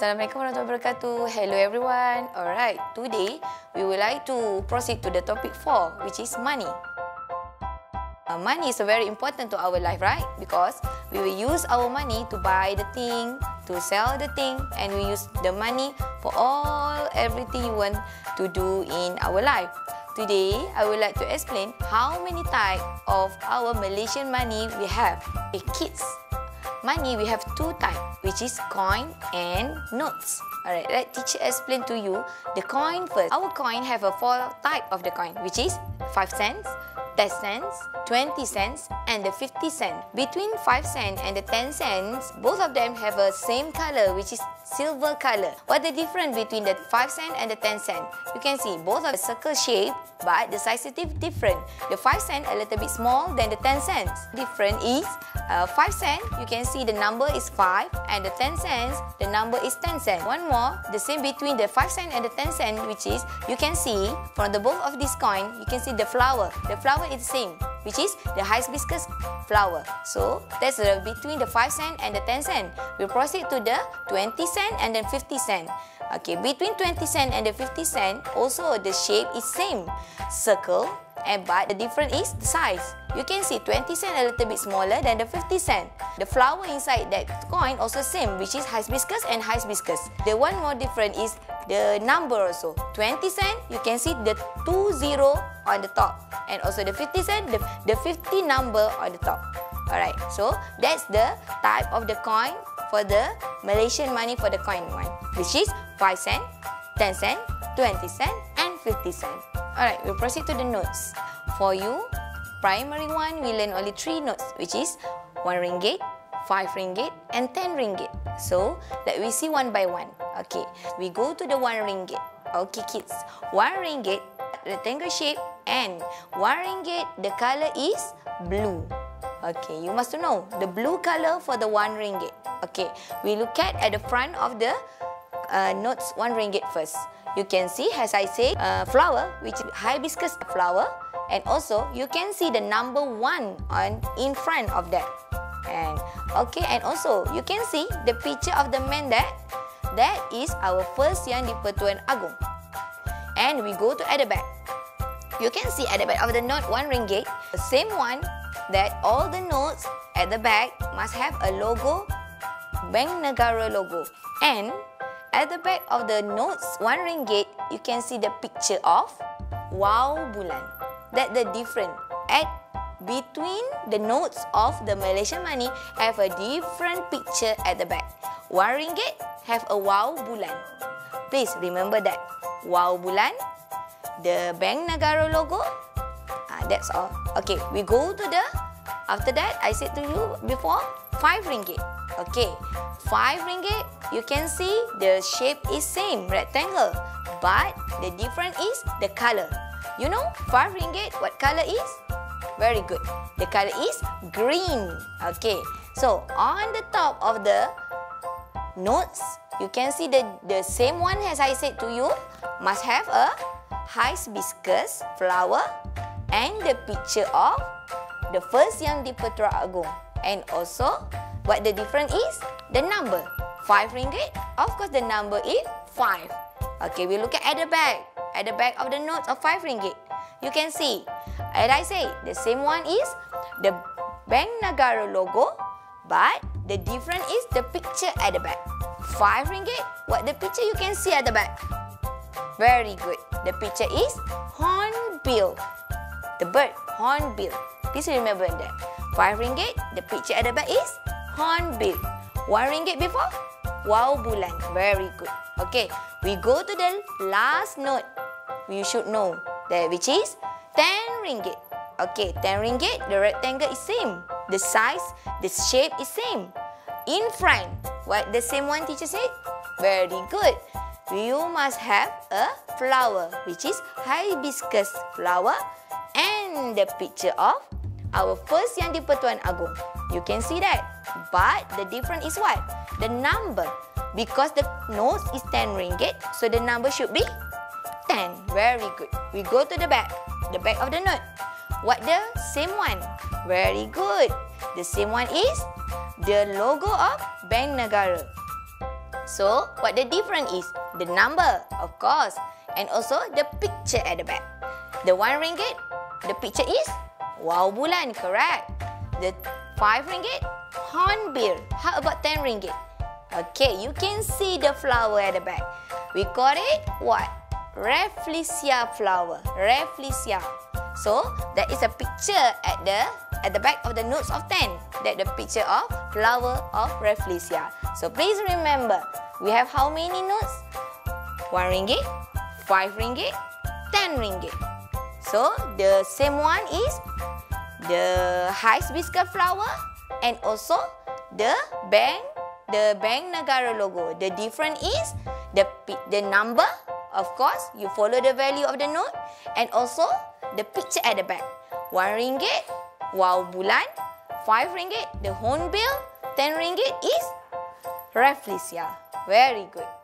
Assalamualaikum warahmatullahi wabarakatuh. Hello everyone. Alright, today we would like to proceed to the topic 4 which is money. Uh, money is very important to our life, right? Because we will use our money to buy the thing, to sell the thing and we use the money for all everything you want to do in our life. Today, I would like to explain how many type of our Malaysian money we have. Okay, kids, money we have two type which is coin and notes. Alright let teacher explain to you the coin first. Our coin have a four type of the coin which is 5 cents 10 cents 20 cents and the 50 cent. Between 5 cent and the 10 cents both of them have a same color which is silver color. What the difference between the 5 cent and the 10 cent? You can see both are circle shape but the size is different. The 5 cent a little bit small than the 10 cents. Different is uh, 5 cent, you can see the number is 5 and the 10 cents, the number is 10 cent. One more, the same between the 5 cent and the 10 cent which is, you can see from the both of this coin, you can see the flower. The flower is the same which is the hibiscus flower. So, that's the, between the 5 cent and the 10 cent. We proceed to the 20 cent and then 50 cent. Okay, between 20 cent and the 50 cent, also the shape is same. Circle, and but the difference is the size. You can see 20 cent a little bit smaller than the 50 cent. The flower inside that coin also same which is hibiscus and hibiscus. The one more different is the number also. 20 cent you can see the 2 zero on the top and also the 50 cent the, the 50 number on the top. Alright, so that's the type of the coin for the Malaysian money for the coin one which is 5 cent, 10 cent, 20 cent 50 cent. Alright, we'll proceed to the notes. For you, primary one, we learn only three notes, which is 1 ringgit, 5 ringgit and 10 ringgit. So, let we see one by one. Okay, we go to the 1 ringgit. Okay, kids. 1 ringgit, rectangle shape and 1 ringgit, the color is blue. Okay, you must know the blue color for the 1 ringgit. Okay, we look at at the front of the uh, notes 1 ringgit first you can see as I say uh, flower which is hibiscus flower and also you can see the number one on in front of that. And okay and also you can see the picture of the man that that is our first Yang di-Pertuan Agong. And we go to at the back you can see at the back of the note one ringgit. The same one that all the notes at the back must have a logo Bank Negara logo. And At the back of the notes, one ringgit, you can see the picture of Wow Bulan. That the different. At between the notes of the Malaysian money have a different picture at the back. One ringgit have a Wow Bulan. Please remember that. Wow Bulan, the Bank Negara logo. Ah, that's all. Okay, we go to the. After that, I said to you before, five ringgit. Okay, five ringgit you can see the shape is same rectangle. But the difference is the color. You know 5 ringgit what color is? Very good. The color is green. Okay so on the top of the notes you can see the the same one as i said to you. Must have a hibiscus flower and the picture of the first yang di Petra Agung and also what the difference is the number 5 ringgit? Of course, the number is 5. Okay, we look at the back. At the back of the notes of 5 ringgit. You can see, as I say, the same one is the Bank Negara logo, but the difference is the picture at the back. 5 ringgit, what the picture you can see at the back? Very good. The picture is hornbill. The bird, hornbill. Please remember that. 5 ringgit, the picture at the back is hornbill. 1 ringgit before? Wow bulan. Very good. Okay, we go to the last note. You should know that which is 10 ringgit. Okay, 10 ringgit, the rectangle is same. The size, the shape is same. In front, what the same one teacher said? Very good. You must have a flower, which is hibiscus flower and the picture of our first Yang di-Pertuan Agong. You can see that. But the difference is what? The number. Because the note is 10 ringgit, so the number should be 10. Very good. We go to the back. The back of the note. What the same one? Very good. The same one is the logo of Bank Negara. So, what the difference is? The number, of course. And also, the picture at the back. The one ringgit, the picture is wow bulan, correct? The five ringgit, hornbill. How about ten ringgit? Okay, you can see the flower at the back. We call it what? Rafflesia flower. Rafflesia. So, that is a picture at the at the back of the notes of 10. That the picture of flower of Rafflesia. So, please remember, we have how many notes? 1 ringgit, 5 ringgit, 10 ringgit. So, the same one is the hibiscus flower and also the bank the bank negara logo. The difference is the the number of course you follow the value of the note and also the picture at the back. One ringgit, wow bulan. Five ringgit, the hornbill. Ten ringgit is Rafflesia. Very good.